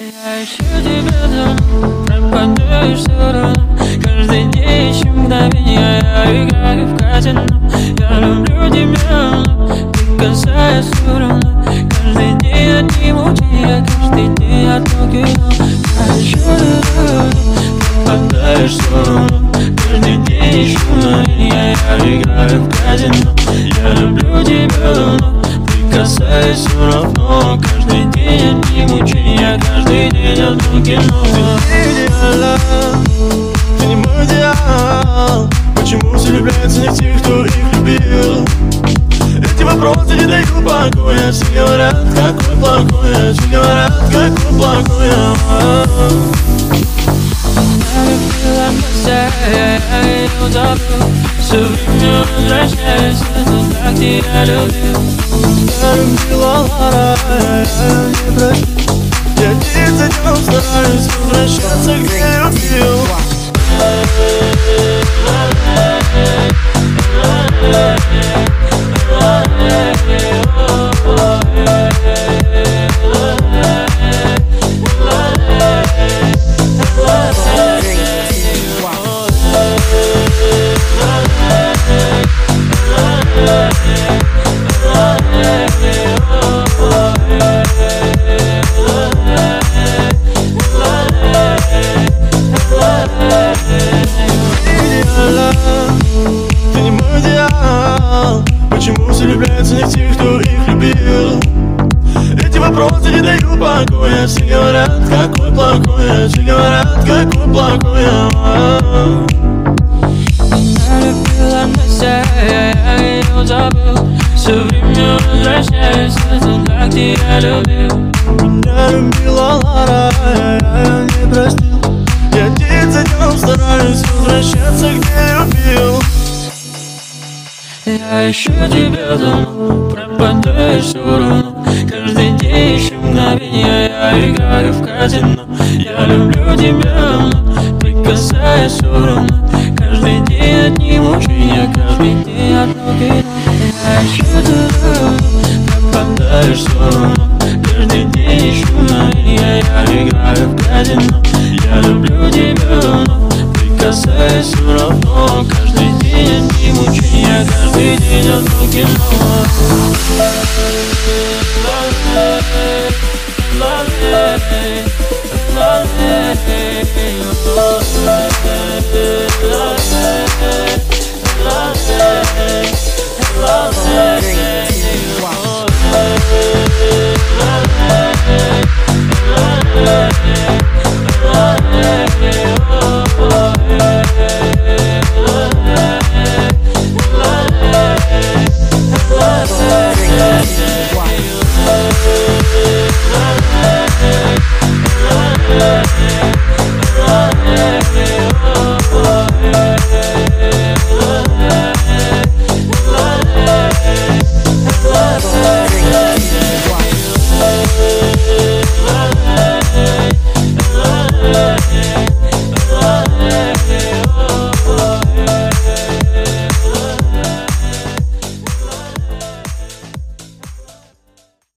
Я ищу тебя давно, пропадаешь все Каждый день ищу мгновения, я играю в казино Я люблю тебя, ты касаясь все Каждый день одни мучения, каждый день одно Я ищу пропадаешь все Каждый день ищу мгновения, я играю в казино Я люблю тебя давно, ты касаясь все равно каждый день одно кино Ты идеальна, ты не мой идеал Почему все влюбляются не в тех, кто их любил? Эти вопросы не дают покоя Все говорят, какой плохой я Все говорят, какой плохой я любила глаза, я ее забыл Все время возвращаюсь, это так тебя любил. Я любила Лара, я не простил Я день за днем стараюсь возвращаться, где любил Все влюбляются не в тех, кто их любил? Эти вопросы не дают покоя Все говорят, какой плохой я Все говорят, какой плохой я Я любила глаза, я ее забыл. Все время возвращаюсь, это так тебя любил. Меня любила Лара, я не простил. Я день за днем стараюсь возвращаться, где любил Я ищу тебя давно, пропадаешь все равно. Каждый день ищу мгновения, я играю в казино. Я люблю тебя давно, прикасаясь все равно. Каждый день одни мучения, каждый день одно кино. Я ищу тебя давно, пропадаешь все равно мучения, каждый день одно